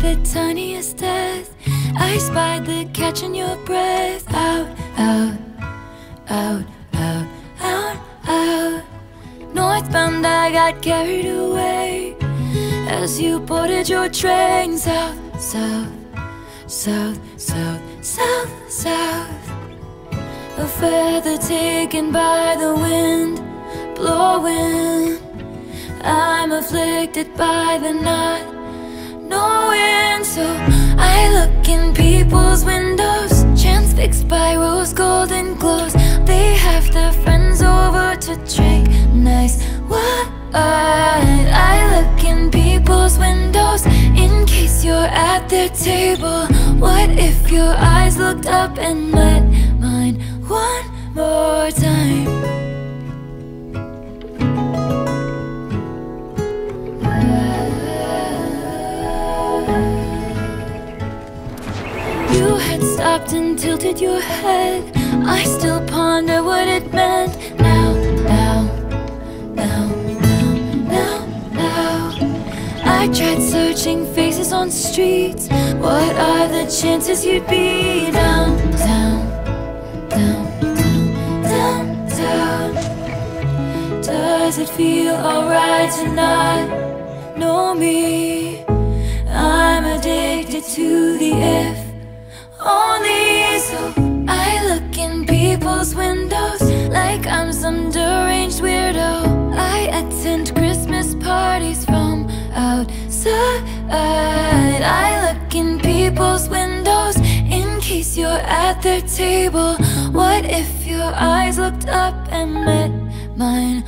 the tiniest death. I spied the catch in your breath. Out, out, out, out, out, out. Northbound, I got carried away as you boarded your train. South, south, south, south, south, south. A feather taken by the wind, blowing. I'm afflicted by the not people's windows, chance fixed by rose golden glows. They have their friends over to drink nice wine. I look in people's windows in case you're at their table. What if your eyes looked up and met mine one more time? You had stopped and tilted your head. I still ponder what it meant. Now, now, now, now, now, now. I tried searching faces on streets. What are the chances you'd be down, down, down, down, down, down? Does it feel alright to not know me? I'm addicted to the if only so I look in people's windows like I'm some deranged weirdo. I attend Christmas parties from outside. I look in people's windows in case you're at their table. What if your eyes looked up and met mine?